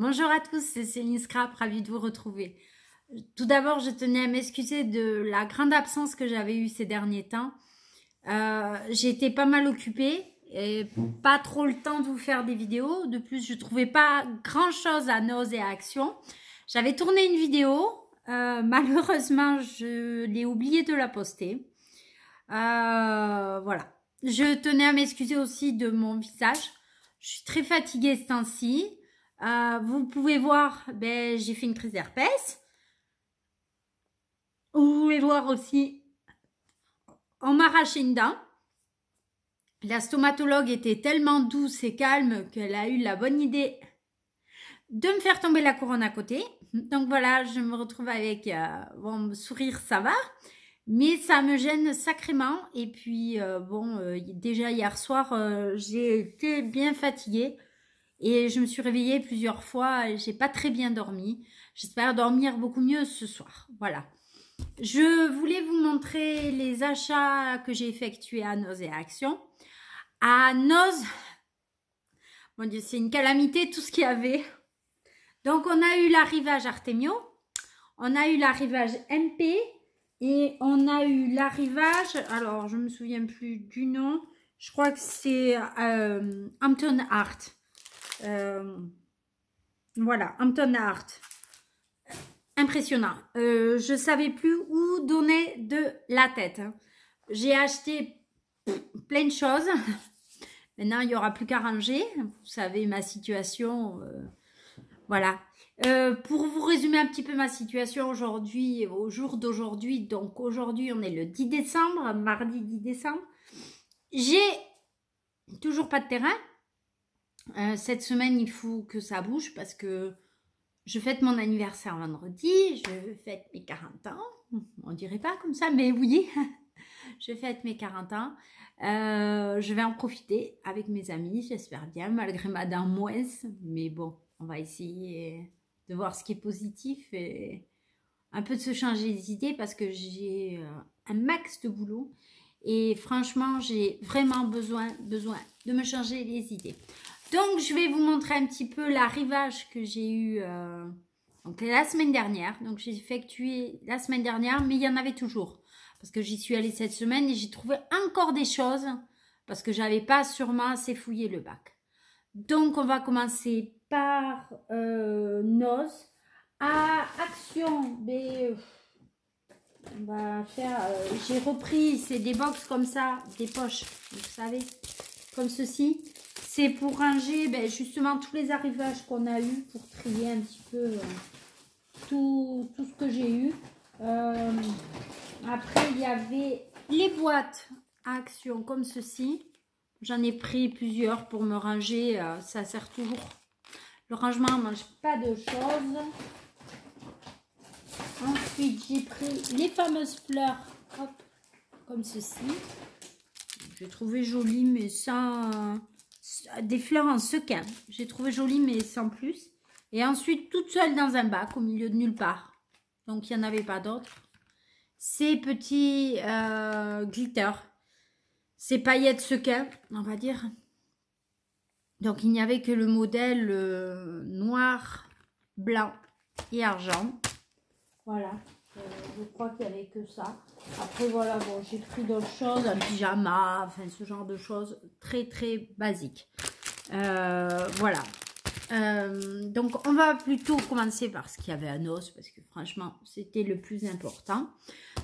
Bonjour à tous, c'est Céline Scrap, ravie de vous retrouver. Tout d'abord, je tenais à m'excuser de la grande absence que j'avais eue ces derniers temps. Euh, j'ai pas mal occupée et pas trop le temps de vous faire des vidéos. De plus, je trouvais pas grand chose à nos et à action. J'avais tourné une vidéo, euh, malheureusement, je l'ai oublié de la poster. Euh, voilà. Je tenais à m'excuser aussi de mon visage. Je suis très fatiguée ce temps-ci. Euh, vous pouvez voir, ben, j'ai fait une crise d'herpès. Vous pouvez voir aussi, on m'a arraché une dent. La stomatologue était tellement douce et calme qu'elle a eu la bonne idée de me faire tomber la couronne à côté. Donc voilà, je me retrouve avec euh, bon sourire, ça va. Mais ça me gêne sacrément. Et puis, euh, bon, déjà hier soir, j'ai été bien fatiguée. Et je me suis réveillée plusieurs fois j'ai pas très bien dormi. J'espère dormir beaucoup mieux ce soir. Voilà. Je voulais vous montrer les achats que j'ai effectués à Noz Action. À Noz, mon Dieu, c'est une calamité tout ce qu'il y avait. Donc, on a eu l'arrivage Artemio, on a eu l'arrivage MP et on a eu l'arrivage, alors je me souviens plus du nom, je crois que c'est euh, Hampton Art. Euh, voilà, Hampton Art. Impressionnant. Euh, je savais plus où donner de la tête. Hein. J'ai acheté plein de choses. Maintenant, il n'y aura plus qu'à ranger. Vous savez ma situation. Euh, voilà. Pour vous résumer un petit peu ma situation aujourd'hui, au jour d'aujourd'hui, donc aujourd'hui on est le 10 décembre, mardi 10 décembre, j'ai toujours pas de terrain, euh, cette semaine, il faut que ça bouge parce que je fête mon anniversaire vendredi, je fête mes 40 ans. On dirait pas comme ça, mais oui, je fête mes 40 ans. Euh, je vais en profiter avec mes amis, j'espère bien, malgré Madame moins. Mais bon, on va essayer de voir ce qui est positif et un peu de se changer les idées parce que j'ai euh, un max de boulot. Et franchement, j'ai vraiment besoin, besoin de me changer les idées. Donc, je vais vous montrer un petit peu l'arrivage que j'ai eu euh, la semaine dernière. Donc, j'ai effectué la semaine dernière, mais il y en avait toujours. Parce que j'y suis allée cette semaine et j'ai trouvé encore des choses parce que j'avais pas sûrement assez fouillé le bac. Donc, on va commencer par euh, Nos. À Action. Euh, on va faire... Euh, j'ai repris, c'est des box comme ça, des poches, vous savez, comme ceci. C'est pour ranger ben, justement tous les arrivages qu'on a eu pour trier un petit peu euh, tout, ce que j'ai eu. Euh, après, il y avait les boîtes à action comme ceci. J'en ai pris plusieurs pour me ranger. Euh, ça sert toujours. Le rangement mange pas de choses. Ensuite, j'ai pris les fameuses fleurs. comme ceci. J'ai trouvé joli, mais sans des fleurs en sequin. J'ai trouvé joli, mais sans plus. Et ensuite, toute seule dans un bac, au milieu de nulle part. Donc, il n'y en avait pas d'autres. Ces petits euh, glitters. Ces paillettes sequins, on va dire. Donc, il n'y avait que le modèle euh, noir, blanc et argent. Voilà. Je crois qu'il n'y avait que ça. Après, voilà, bon, j'ai pris d'autres choses, un pyjama, enfin, ce genre de choses très, très basiques. Euh, voilà. Euh, donc, on va plutôt commencer par ce qu'il y avait à Nos, parce que franchement, c'était le plus important.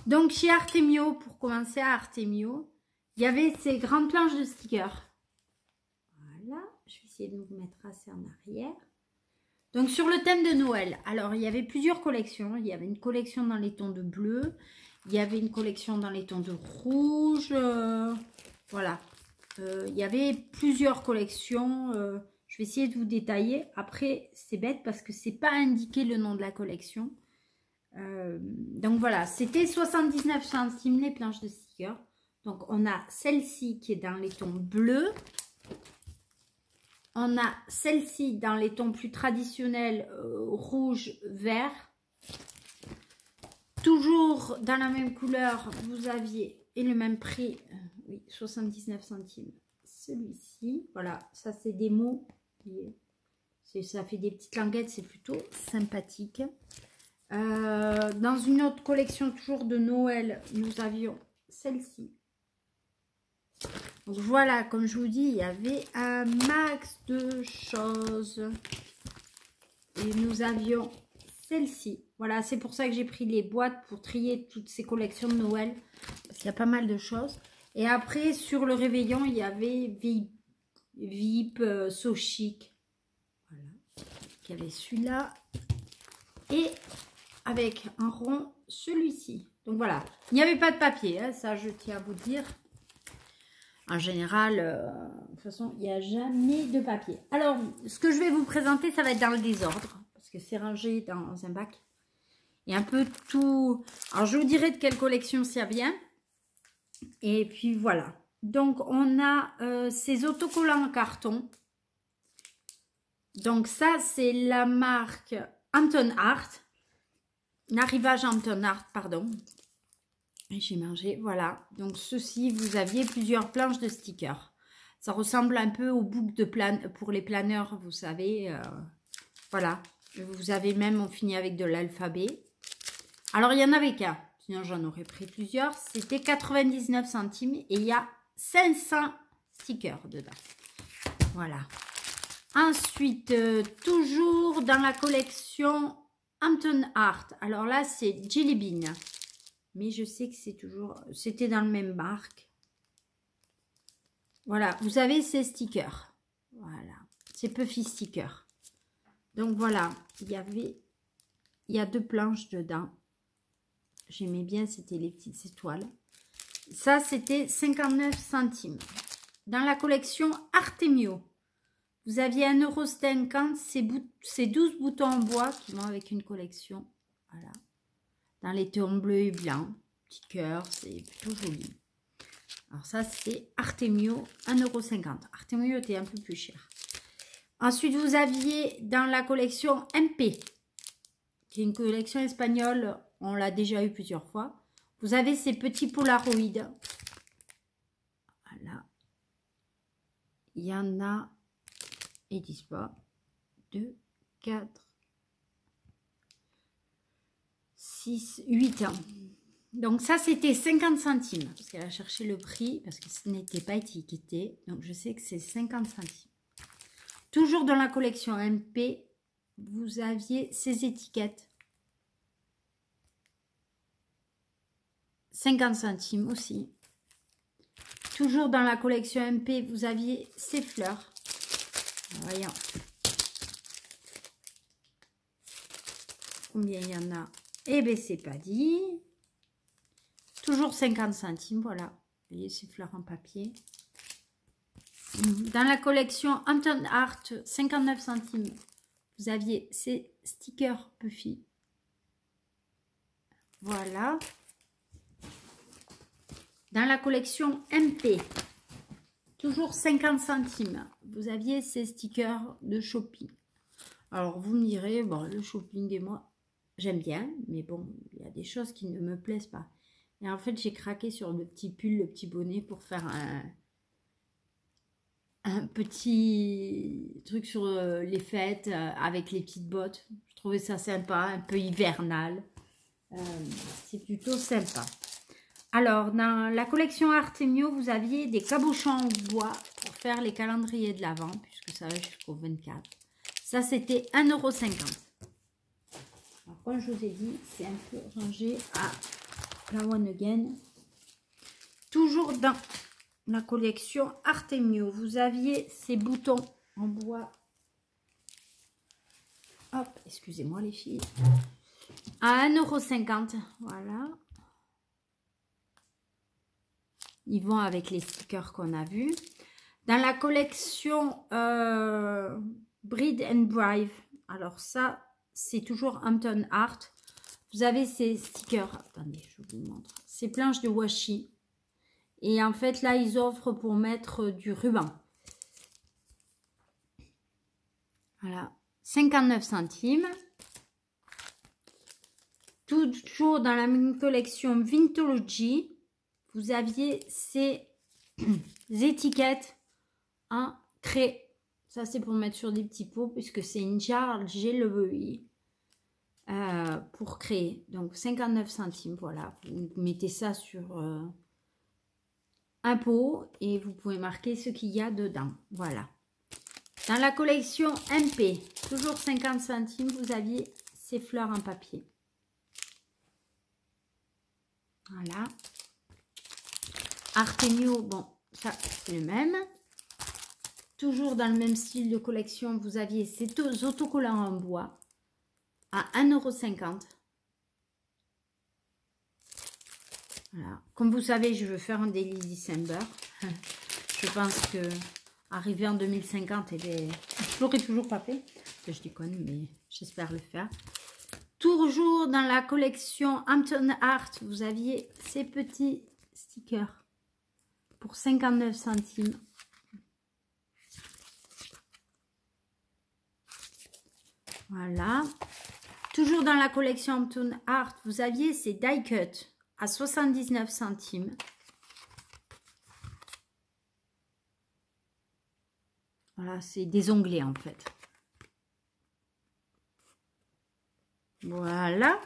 Donc, chez Artemio, pour commencer à Artemio, il y avait ces grandes planches de stickers. Voilà, je vais essayer de vous mettre assez en arrière. Donc sur le thème de Noël, alors il y avait plusieurs collections. Il y avait une collection dans les tons de bleu, il y avait une collection dans les tons de rouge. Euh, voilà. Euh, il y avait plusieurs collections. Euh, je vais essayer de vous détailler. Après, c'est bête parce que c'est pas indiqué le nom de la collection. donc voilà, c'était 79 centimes les planches de stickers. Donc on a celle-ci qui est dans les tons bleus. On a celle-ci dans les tons plus traditionnels, euh, rouge, vert. Toujours dans la même couleur, vous aviez, et le même prix, euh, oui, 79 centimes, celui-ci. Voilà, ça c'est des mots. Ça fait des petites languettes, c'est plutôt sympathique. Euh, dans une autre collection, toujours de Noël, nous avions celle-ci. Donc voilà, comme je vous dis, il y avait un max de choses. Et nous avions celle-ci. Voilà, c'est pour ça que j'ai pris les boîtes pour trier toutes ces collections de Noël. Parce qu'il y a pas mal de choses. Et après, sur le réveillon, il y avait VIP, VIP euh, So. Voilà. Il y avait celui-là. Et avec un rond, celui-ci. Donc voilà, il n'y avait pas de papier, hein, ça je tiens à vous dire. En général, euh, de toute façon, il n'y a jamais de papier. Alors, ce que je vais vous présenter, ça va être dans le désordre. Parce que c'est rangé dans un bac. Et un peu tout... Alors, je vous dirai de quelle collection ça vient. Et puis, voilà. Donc, on a euh, ces autocollants en carton. Donc, ça, c'est la marque Anton Art. Arrivage Hampton Art, pardon. J'ai mangé, voilà. Donc ceci, vous aviez plusieurs planches de stickers. Ça ressemble un peu au book de plan pour les planeurs, vous savez. Euh, voilà. Vous avez même, on avec de l'alphabet. Alors, il y en avait qu'un. Sinon, j'en aurais pris plusieurs. C'était 99 centimes et il y a 500 stickers dedans. Voilà. Ensuite, euh, toujours dans la collection Hampton Art. Alors là, c'est Jelly Bean. Mais je sais que c'est toujours... C'était dans le même marque. Voilà, vous avez ces stickers. Voilà, ces Puffy stickers. Donc voilà, il y avait... Il y a deux planches dedans. J'aimais bien, c'était les petites étoiles. Ça, c'était 59 centimes. Dans la collection Artemio. Vous aviez 1,50€, ces, ces 12 boutons en bois qui vont avec une collection. Voilà. Dans les tons bleus et blancs. Petit cœur, c'est plutôt joli. Alors ça, c'est Artemio, 1,50€. Artemio était un peu plus cher. Ensuite, vous aviez dans la collection MP, qui est une collection espagnole. On l'a déjà eu plusieurs fois. Vous avez ces petits polaroïdes. Voilà. Il y en a ils disent pas 2, 4, 6, 8 ans. Donc ça, c'était 50 centimes. Parce qu'elle a cherché le prix, parce que ce n'était pas étiqueté. Donc je sais que c'est 50 centimes. Toujours dans la collection MP, vous aviez ces étiquettes. 50 centimes aussi. Toujours dans la collection MP, vous aviez ces fleurs. Voyons. Combien il y en a? Eh bien, c'est pas dit. Toujours 50 centimes, voilà. Vous voyez, ces fleurs en papier. Dans la collection Anton Art, 59 centimes, vous aviez ces stickers Puffy. Voilà. Dans la collection MP, Toujours 50 centimes. Vous aviez ces stickers de shopping. Alors, vous me direz, bon, le shopping et moi, j'aime bien. Mais bon, il y a des choses qui ne me plaisent pas. Et en fait, j'ai craqué sur le petit pull, le petit bonnet pour faire un, petit truc sur euh, les fêtes euh, avec les petites bottes. Je trouvais ça sympa, un peu hivernal. Euh, c'est plutôt sympa. Alors, dans la collection Artemio, vous aviez des cabochons en bois pour faire les calendriers de l'Avent, puisque ça va jusqu'au 24. Ça, c'était 1,50€. Comme je vous ai dit, c'est un peu rangé à la One Again. Toujours dans la collection Artemio, vous aviez ces boutons en bois. Hop, excusez-moi les filles. À 1,50€. Voilà. Ils vont avec les stickers qu'on a vus. Dans la collection euh, Breed and Drive, alors ça, c'est toujours Hampton Art. Vous avez ces stickers. Attendez, je vous montre. Ces planches de washi. Et en fait, là, ils offrent pour mettre du ruban. Voilà. 59 centimes. Toujours dans la même collection Vintology vous aviez ces étiquettes en craie. Ça, c'est pour mettre sur des petits pots, puisque c'est une jarre GLEI euh, pour créer. Donc, 59 centimes, voilà. Vous mettez ça sur euh, un pot et vous pouvez marquer ce qu'il y a dedans. Voilà. Dans la collection MP, toujours 50 centimes, vous aviez ces fleurs en papier. Voilà. Artemio, bon, ça c'est le même. Toujours dans le même style de collection, vous aviez ces autocollants en bois à 1,50€. Voilà. Comme vous savez, je veux faire un Daily December. Je pense que arrivé en 2050, et eh je l'aurais toujours pas fait. Je déconne, mais j'espère le faire. Toujours dans la collection Hampton Art, vous aviez ces petits stickers pour 59 centimes. Voilà. Toujours dans la collection Hampton Art, vous aviez ces die cut à 79 centimes. Voilà, c'est des onglets en fait. Voilà.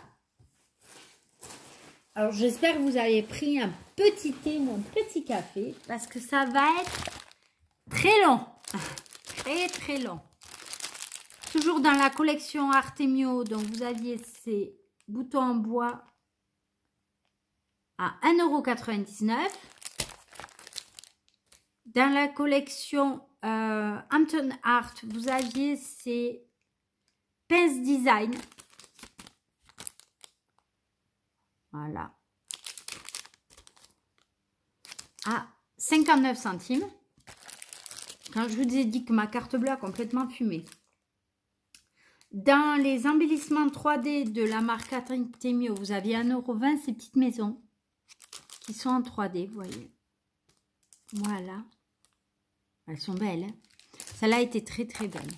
Alors, j'espère que vous avez pris un petit thé ou un petit café parce que ça va être très long. Très, très long. Toujours dans la collection Artemio, donc vous aviez ces boutons en bois à 1,99€. Dans la collection euh, Hampton Art, vous aviez ces pinces design Voilà. À 59 centimes. Quand je vous ai dit que ma carte bleue a complètement fumé. Dans les embellissements 3D de la marque Artemio, vous aviez 1,20€ ces petites maisons qui sont en 3D, vous voyez. Voilà. Elles sont belles. Hein. Celle-là était très très belle.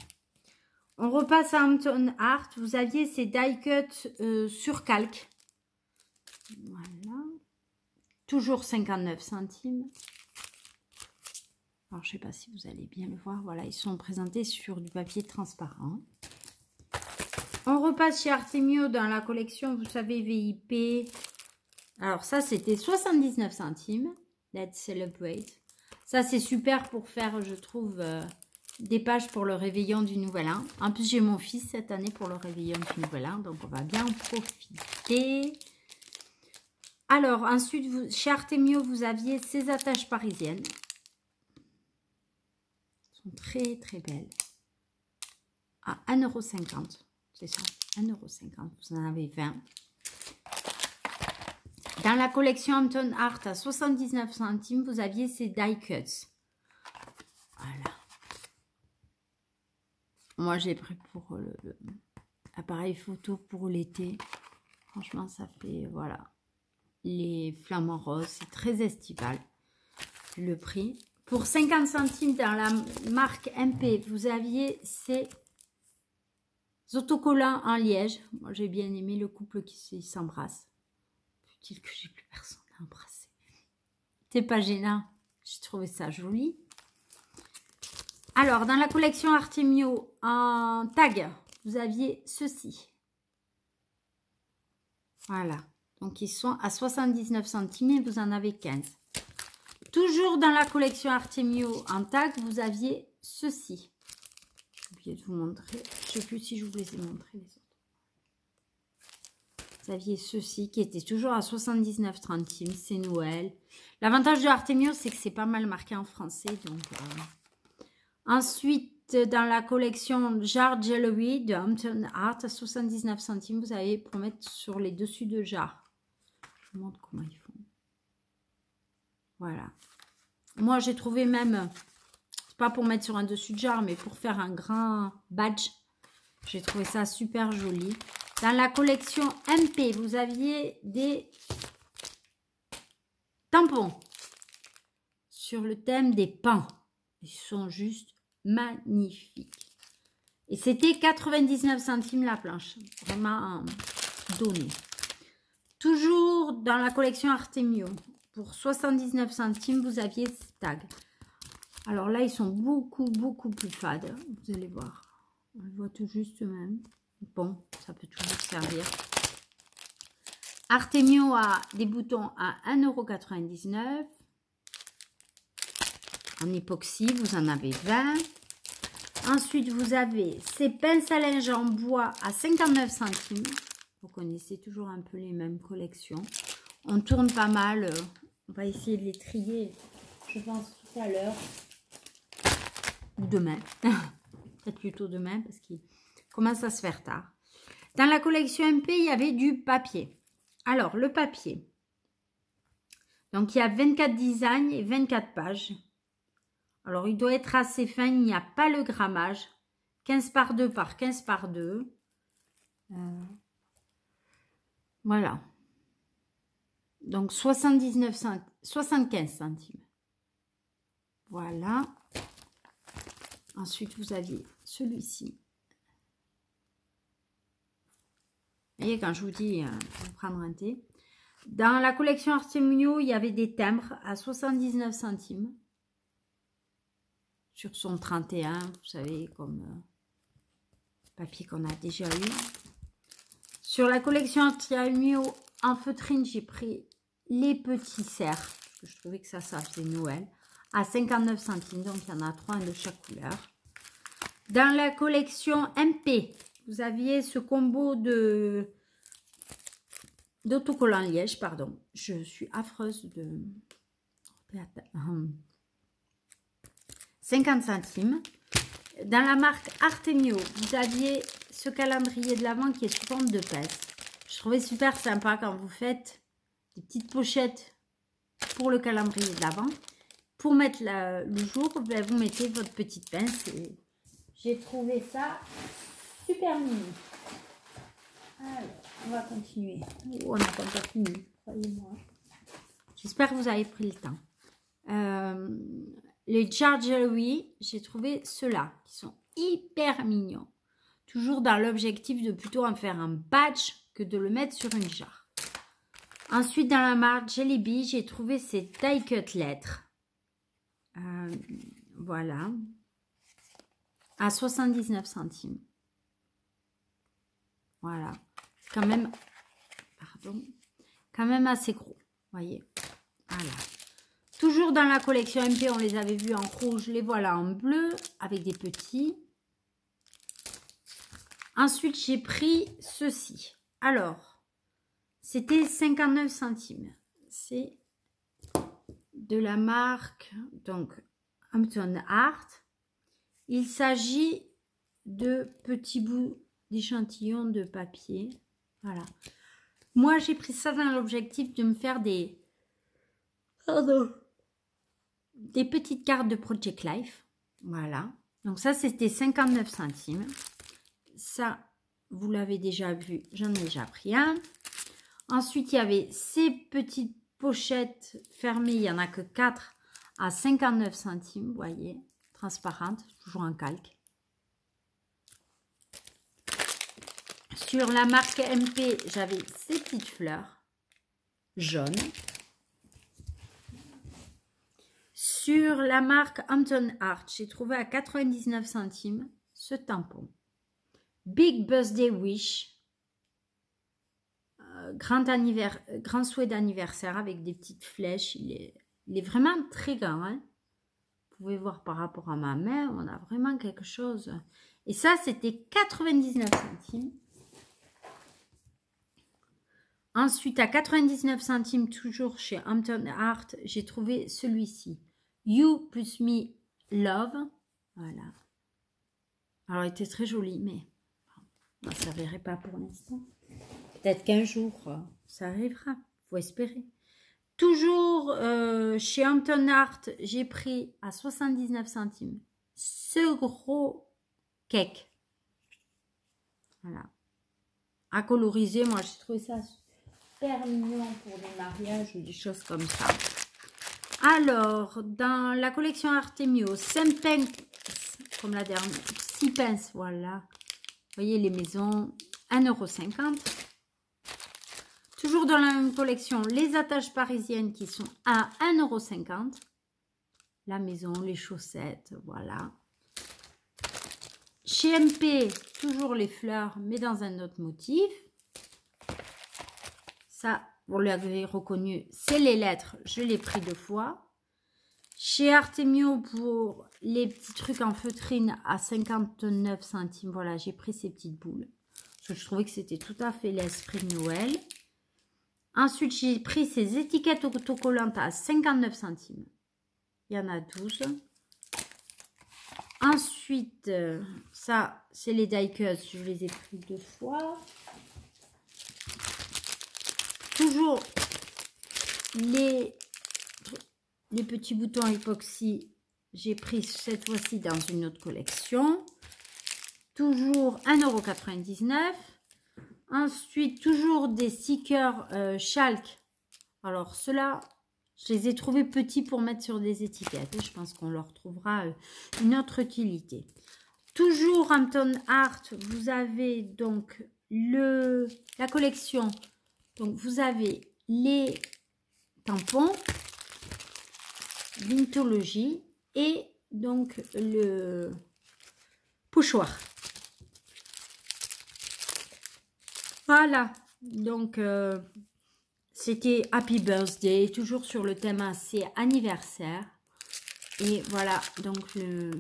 On repasse à Hampton Art. Vous aviez ces die cuts euh, sur calque. Voilà. Toujours 59 centimes. Alors, je ne sais pas si vous allez bien le voir. Voilà, ils sont présentés sur du papier transparent. On repasse chez Artemio dans la collection, vous savez, VIP. Alors, ça, c'était 79 centimes. Let's celebrate. Ça, c'est super pour faire, je trouve, euh, des pages pour le réveillon du Nouvel An. En plus, j'ai mon fils cette année pour le réveillon du Nouvel An. Donc, on va bien en profiter. Alors, ensuite, chez Artemio, vous aviez ces attaches parisiennes. Elles sont très, très belles. À 1,50€. C'est ça, 1,50€. Vous en avez 20. Dans la collection Hampton Art à 79 centimes, vous aviez ces die cuts. Voilà. Moi, j'ai pris pour l'appareil photo pour l'été. Franchement, ça fait, voilà, les flamants roses. C'est très estival, le prix. Pour 50 centimes dans la marque MP, vous aviez ces autocollants en liège. Moi, j'ai bien aimé le couple qui s'embrasse. Peut-il que j'ai plus personne à embrasser? C'est pas gênant? J'ai trouvé ça joli. Alors, dans la collection Artemio en tag, vous aviez ceci. Voilà. Donc, ils sont à 79 centimes vous en avez 15. Toujours dans la collection Artemio en tag, vous aviez ceci. J'ai oublié de vous montrer. Je ne sais plus si je vous les ai montrés les autres. Vous aviez ceci qui était toujours à 79 centimes. C'est Noël. L'avantage de Artemio, c'est que c'est pas mal marqué en français. Donc, euh. Ensuite, dans la collection Jar Jelly de Hampton Art à 79 centimes, vous avez pour mettre sur les dessus de jar. Je vous montre comment ils font. Voilà. Moi, j'ai trouvé même, pas pour mettre sur un dessus de jar, mais pour faire un grand badge. J'ai trouvé ça super joli. Dans la collection MP, vous aviez des tampons sur le thème des pans. Ils sont juste magnifiques. Et c'était 99 centimes la planche. Vraiment donné. Toujours dans la collection Artemio, pour 79 centimes, vous aviez ce tag. Alors là, ils sont beaucoup, beaucoup plus fades. Vous allez voir. On voit tout juste même. Bon, ça peut toujours servir. Artemio a des boutons à 1,99€. En époxy, vous en avez 20. Ensuite, vous avez ces pinces à linge en bois à 59 centimes. Vous connaissez toujours un peu les mêmes collections. On tourne pas mal. On va essayer de les trier, je pense, tout à l'heure. Demain. Peut-être plutôt demain parce qu'il commence à se faire tard. Dans la collection MP, il y avait du papier. Alors, le papier. Donc, il y a 24 designs et 24 pages. Alors, il doit être assez fin. Il n'y a pas le grammage. 15 par 2 par 15 par 2. Euh, voilà. Donc, 79 75 centimes. Voilà. Ensuite, vous aviez celui-ci. Vous voyez, quand je vous dis, euh, prendre un thé. Dans la collection Artemio, il y avait des timbres à 79 centimes. Sur son 31, vous savez, comme euh, papier qu'on a déjà eu. Sur la collection Artemio en feutrine, j'ai pris les petits cerfs. je trouvais que ça, ça faisait Noël. À 59 centimes, donc il y en a trois de chaque couleur. Dans la collection MP, vous aviez ce combo de d'autocollant liège, pardon. Je suis affreuse de 50 centimes. Dans la marque Artemio, vous aviez ce calendrier de l'avant qui est sous forme de pince. Je trouvais super sympa quand vous faites des petites pochettes pour le calendrier de l'avant. Pour mettre le jour, ben, vous mettez votre petite pince. J'ai trouvé ça super mignon. Alors, on va continuer. Oh, on n'a pas fini, croyez-moi. J'espère que vous avez pris le temps. Euh, les Chargery, j'ai trouvé ceux-là qui sont hyper mignons. Toujours dans l'objectif de plutôt en faire un badge que de le mettre sur une jarre. Ensuite, dans la marque Jelly Bee, j'ai trouvé ces die cut lettres. Euh, voilà. À 79 centimes. Voilà. Quand même, pardon, quand même assez gros. Voyez. Toujours dans la collection MP, on les avait vus en rouge. Les voilà en bleu avec des petits. Ensuite, j'ai pris ceci. Alors, c'était 59 centimes. C'est de la marque donc Hampton Art. Il s'agit de petits bouts d'échantillons de papier. Voilà. Moi, j'ai pris ça dans l'objectif de me faire des... Pardon. Des petites cartes de Project Life. Voilà. Donc ça, c'était 59 centimes. Ça, vous l'avez déjà vu, j'en ai déjà pris un. Ensuite, il y avait ces petites pochettes fermées. Il n'y en a que 4 à 59 centimes, voyez. Transparentes, toujours en calque. Sur la marque MP, j'avais ces petites fleurs jaunes. Sur la marque Hampton Art, j'ai trouvé à 99 centimes ce tampon. Big Birthday Wish. Euh, grand, grand souhait d'anniversaire avec des petites flèches. Il est, vraiment très grand. Hein. Vous pouvez voir par rapport à ma main, on a vraiment quelque chose. Et ça, c'était 99 centimes. Ensuite, à 99 centimes, toujours chez Hampton Art, j'ai trouvé celui-ci. You plus me love. Voilà. Alors, il était très joli, mais ça ne s'avérait pas pour l'instant. Peut-être qu'un jour, euh, ça arrivera. faut espérer. Toujours euh, chez Hampton Art, j'ai pris à 79 centimes ce gros cake. Voilà. À coloriser, moi, j'ai trouvé ça super mignon pour des mariages ou des choses comme ça. Alors, dans la collection Artemio, 5 pinces, comme la dernière, 6 pinces, voilà. Vous voyez les maisons, 1,50€. Toujours dans la même collection, les attaches parisiennes qui sont à 1,50€. la maison, les chaussettes, voilà. Chez MP, toujours les fleurs, mais dans un autre motif. Ça, vous l'avez reconnu, c'est les lettres. Je l'ai pris deux fois. Chez Artemio, pour les petits trucs en feutrine à 59 centimes, voilà, j'ai pris ces petites boules. Parce que je trouvais que c'était tout à fait l'esprit de Noël. Ensuite, j'ai pris ces étiquettes autocollantes à 59 centimes. Il y en a 12. Ensuite, euh, ça, c'est les Dikers. Je les ai pris deux fois. Toujours les, les petits boutons époxy. J'ai pris cette fois-ci dans une autre collection. Toujours 1,99€. Ensuite, toujours des stickers euh, Chalk. Alors, ceux-là, je les ai trouvés petits pour mettre sur des étiquettes. Je pense qu'on leur trouvera euh, une autre utilité. Toujours Hampton Art, vous avez donc le, la collection. Donc, vous avez les tampons, Vintologie et donc le pochoir. Voilà, donc euh, c'était Happy Birthday, toujours sur le thème assez anniversaire. Et voilà, donc le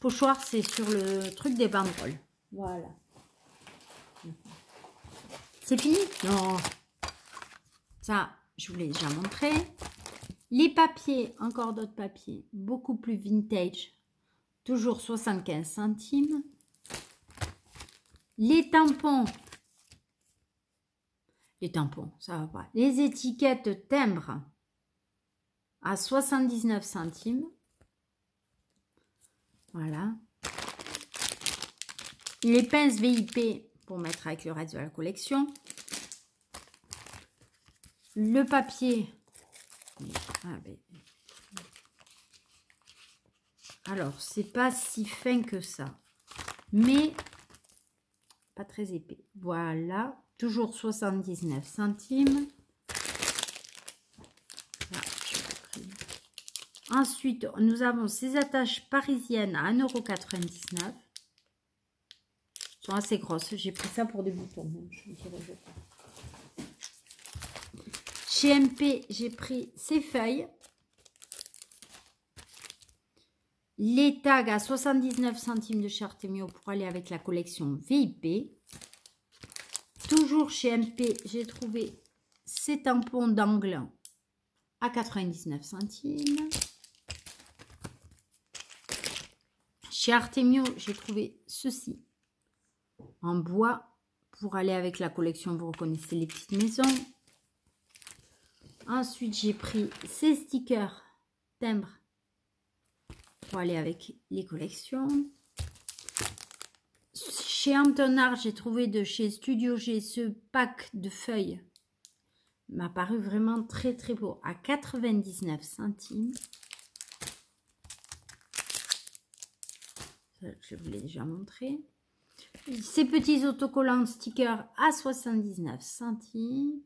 pochoir, c'est sur le truc des banderoles. Voilà. C'est fini? Non. Ça, je vous l'ai déjà montré. Les papiers, encore d'autres papiers, beaucoup plus vintage. Toujours 75 centimes. Les tampons, les tampons, ça va pas. Les étiquettes timbres à 79 centimes. Voilà. Les pinces VIP pour mettre avec le reste de la collection. Le papier. Ah, ben. Alors, c'est pas si fin que ça. Mais pas très épais. Voilà toujours 79 centimes. Ensuite, nous avons ces attaches parisiennes à 1,99€. sont assez grosses. J'ai pris ça pour des boutons. Chez MP, j'ai pris ces feuilles. Les tags à 79 centimes de Chartemio pour aller avec la collection VIP. Toujours chez MP, j'ai trouvé ces tampons d'angle à 99 centimes. Chez Artemio, j'ai trouvé ceci en bois pour aller avec la collection. Vous reconnaissez les petites maisons. Ensuite, j'ai pris ces stickers timbres pour aller avec les collections. Chez Hampton Art, j'ai trouvé de chez Studio G ce pack de feuilles. M'a paru vraiment très très beau. À 99 centimes. je vous l'ai déjà montré. Ces petits autocollants stickers à 79 centimes.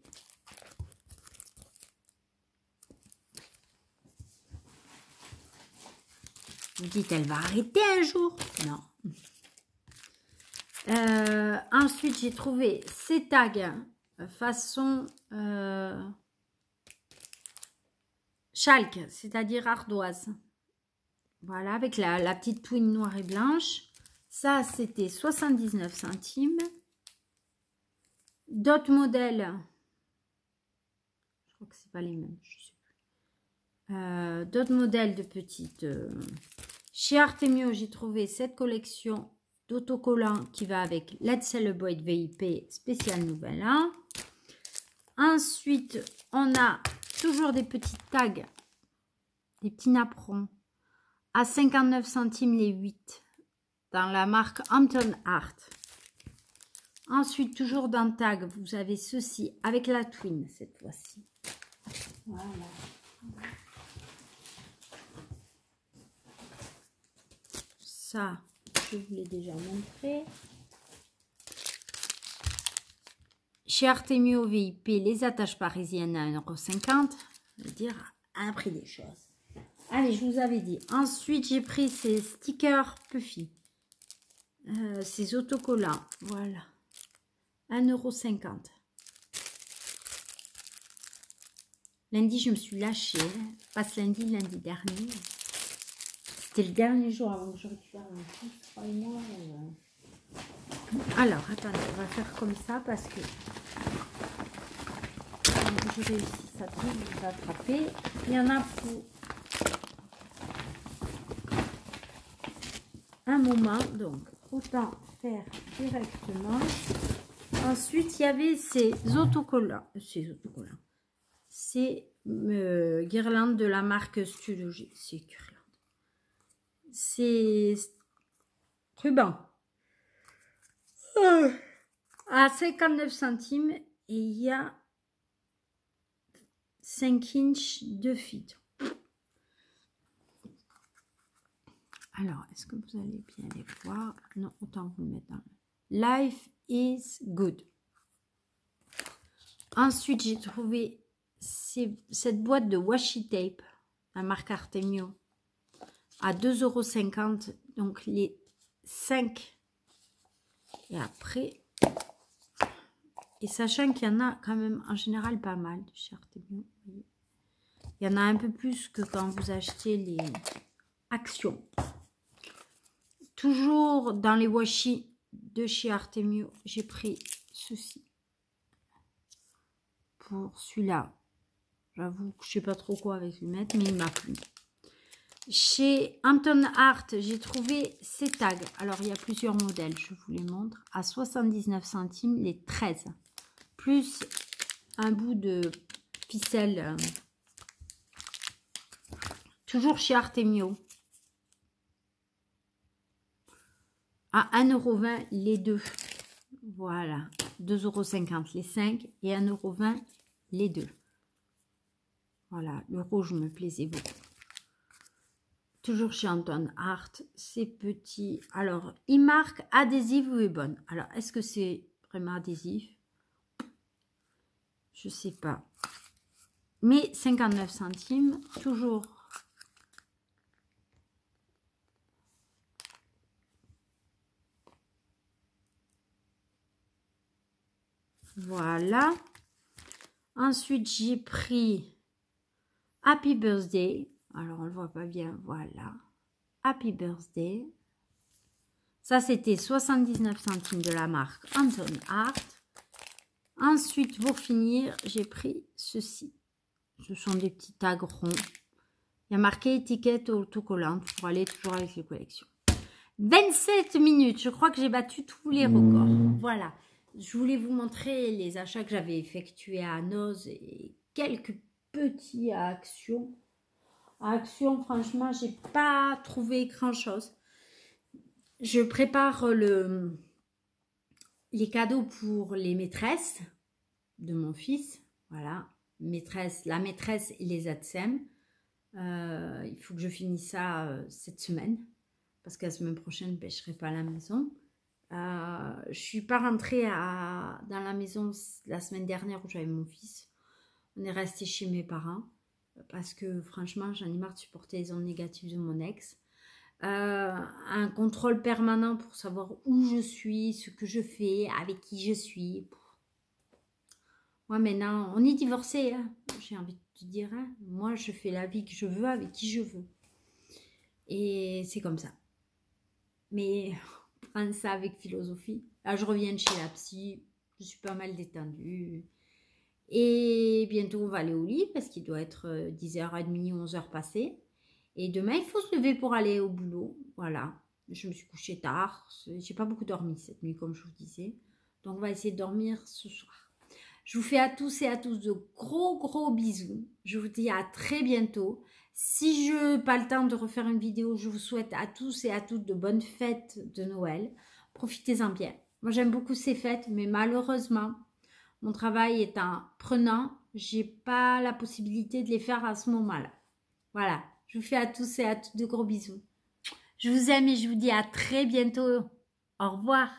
Vous dites, elle va arrêter un jour Non. Euh, ensuite, j'ai trouvé ces tags façon euh, chalk, c'est-à-dire ardoise. Voilà, avec la, la, petite twin noire et blanche. Ça, c'était 79 centimes. D'autres modèles, je crois que c'est pas les mêmes, je sais plus. Euh, d'autres modèles de petites. Chez Artemio, j'ai trouvé cette collection d'autocollant qui va avec Let's Celebrate VIP spécial nouvelle 1. Ensuite, on a toujours des petits tags, des petits napperons à 59 centimes les 8 dans la marque Hampton Art. Ensuite, toujours dans tag, vous avez ceci avec la twin cette fois-ci. Voilà. Ça, je vous l'ai déjà montré. Chez Artemio VIP, les attaches parisiennes à 1,50€, dire un prix des choses. Allez, je vous avais dit. Ensuite, j'ai pris ces stickers Puffy. Euh, ces autocollants. Voilà. 1,50€. Lundi, je me suis lâchée. Pas ce lundi, lundi dernier. Le dernier jour avant que je récupère mon fils, croyez-moi. Alors, attendez, on va faire comme ça parce que je réussis à tout attraper. Il y en a pour un moment, donc autant faire directement. Ensuite, il y avait ces autocollants, ces autocollants, ces euh, guirlandes de la marque Studio c'est ruban à 59 centimes et il y a 5 inches de fil. Alors, est-ce que vous allez bien les voir? Non, autant vous le mettre dans Life is good. Ensuite, j'ai trouvé cette boîte de washi tape, la marque Artemio, à 2,50 euros. Donc, les 5. Et après, et sachant qu'il y en a quand même en général pas mal de chez Artemio. Il y en a un peu plus que quand vous achetez les actions. Toujours dans les washi de chez Artemio, j'ai pris ceci. Pour celui-là. J'avoue que je sais pas trop quoi avec lui mettre, mais il m'a plu. Chez Hampton Art, j'ai trouvé ces tags. Alors, il y a plusieurs modèles, je vous les montre. À 79 centimes, les 13. Plus un bout de ficelle. Euh, toujours chez Artemio. à 1,20€ les deux. Voilà, 2,50€ les 5 et 1,20€ les deux. Voilà, le rouge me plaisait beaucoup. Toujours chez Antoine Art, c'est petit. Alors, il marque adhésif ou bonne. Alors, est-ce que c'est vraiment adhésif? Je sais pas. Mais 59 centimes, toujours Voilà. Ensuite, j'ai pris Happy Birthday. Alors, on le voit pas bien. Voilà. Happy Birthday. Ça, c'était 79 centimes de la marque Anton Art. Ensuite, pour finir, j'ai pris ceci. Ce sont des petits tags ronds. Il y a marqué étiquette autocollante pour aller toujours avec les collections. 27 minutes. Je crois que j'ai battu tous les records. Voilà je voulais vous montrer les achats que j'avais effectués à Noz et quelques petites actions. Actions, franchement, j'ai pas trouvé grand chose. Je prépare le, les cadeaux pour les maîtresses de mon fils. Voilà, maîtresse, la maîtresse et les ATSEM. Euh, il faut que je finisse ça euh, cette semaine parce que la semaine prochaine, ben, je ne serai pas à la maison. Euh, je suis pas rentrée à, dans la maison la semaine dernière où j'avais mon fils. On est resté chez mes parents parce que franchement, j'en ai marre de supporter les ondes négatives de mon ex. Euh, un contrôle permanent pour savoir où je suis, ce que je fais, avec qui je suis. Moi, maintenant, on est divorcé. Hein. J'ai envie de te dire, hein. moi, je fais la vie que je veux avec qui je veux. Et c'est comme ça. Mais prendre ça avec philosophie. Là, je reviens de chez la psy, je suis pas mal détendue. Et bientôt, on va aller au lit parce qu'il doit être 10h30 ou 11h passé. Et demain, il faut se lever pour aller au boulot. Voilà. Je me suis couchée tard. J'ai pas beaucoup dormi cette nuit, comme je vous disais. Donc, on va essayer de dormir ce soir. Je vous fais à tous et à tous de gros, gros bisous. Je vous dis à très bientôt. Si je n'ai pas le temps de refaire une vidéo, je vous souhaite à tous et à toutes de bonnes fêtes de Noël. Profitez-en bien. Moi, j'aime beaucoup ces fêtes, mais malheureusement, mon travail étant prenant, j'ai pas la possibilité de les faire à ce moment-là. Voilà. Je vous fais à tous et à toutes de gros bisous. Je vous aime et je vous dis à très bientôt. Au revoir.